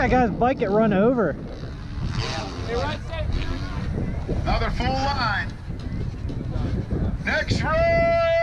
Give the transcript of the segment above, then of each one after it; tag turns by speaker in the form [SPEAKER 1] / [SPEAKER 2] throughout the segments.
[SPEAKER 1] that guy's bike get run over.
[SPEAKER 2] Another full line. Next row,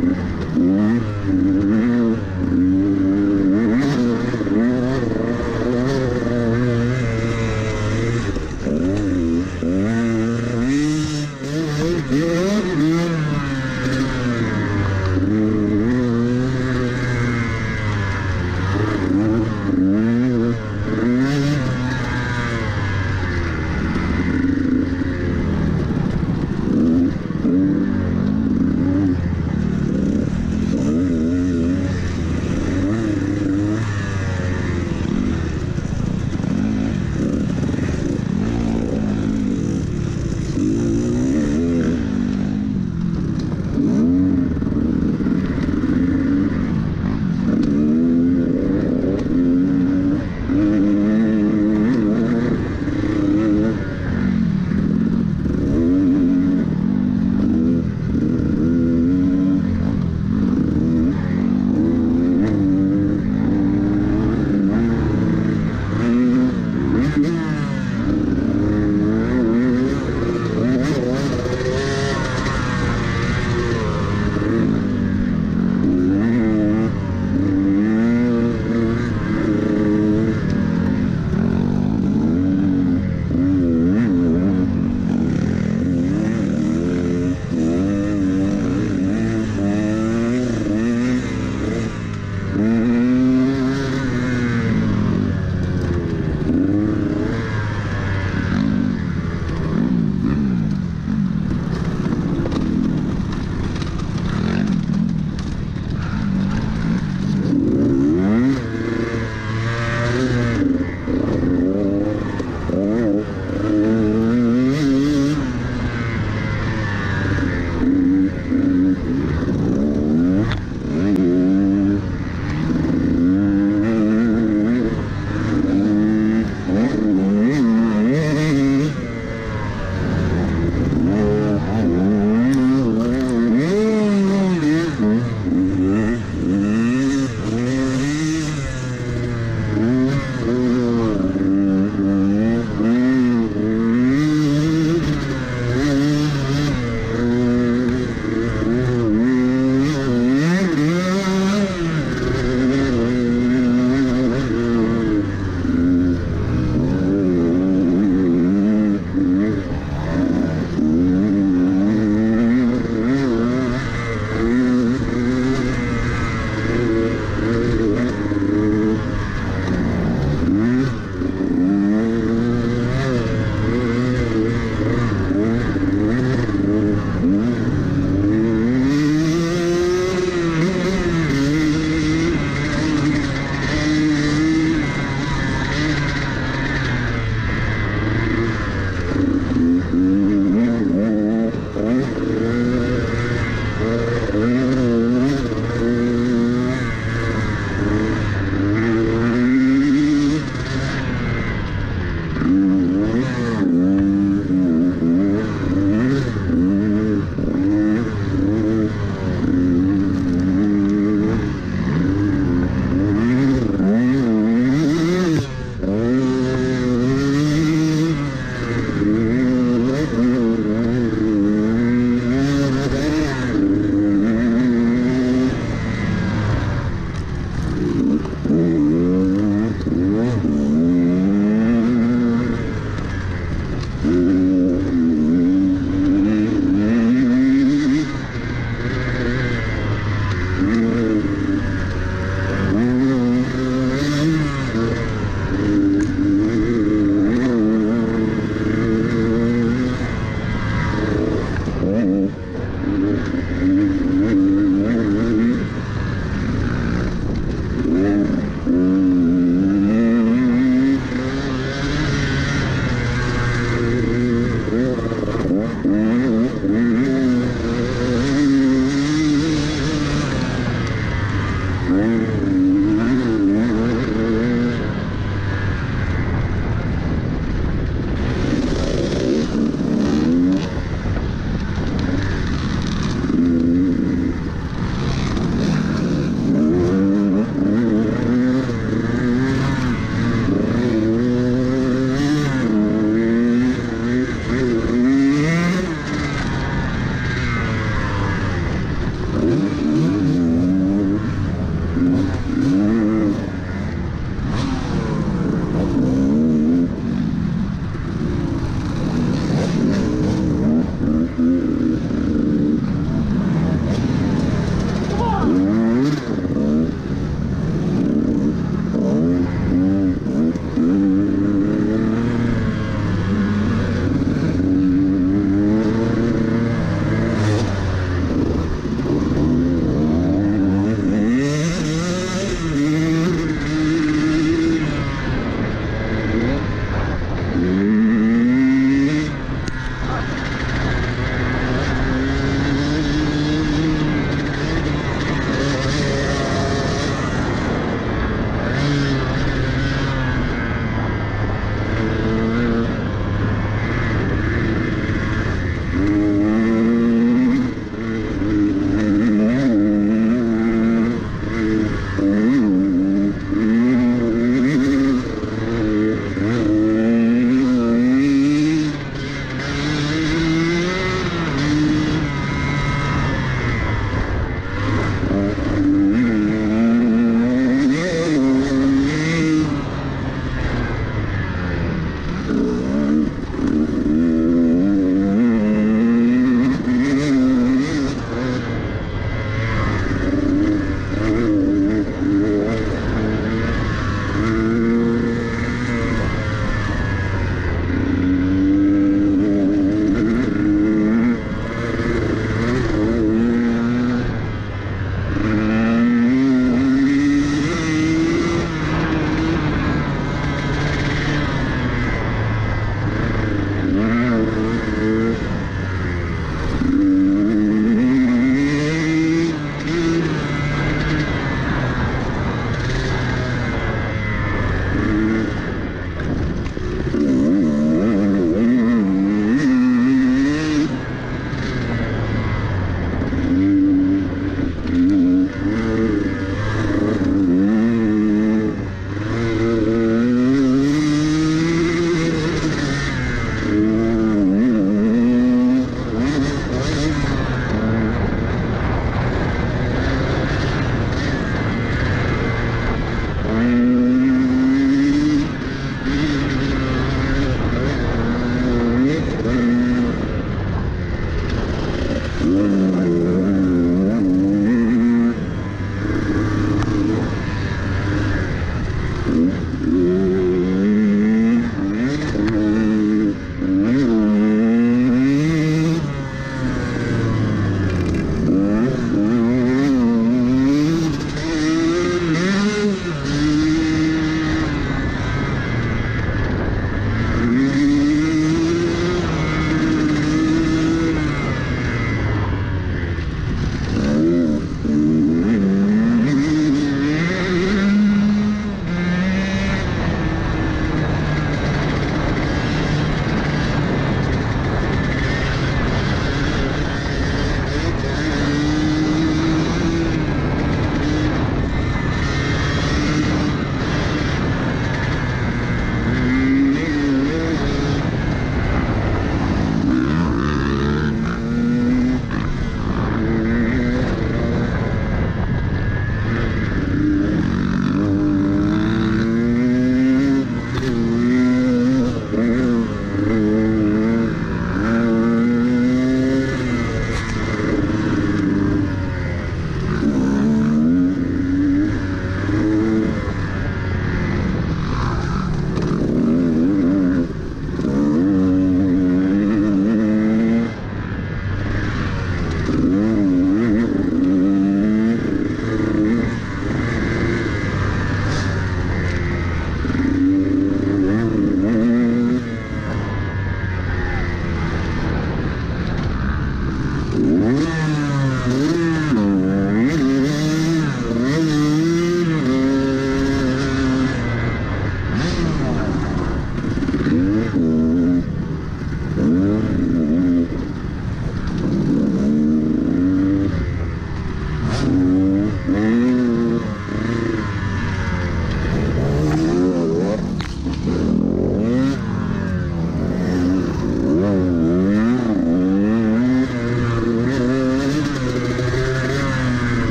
[SPEAKER 1] Mm-hmm.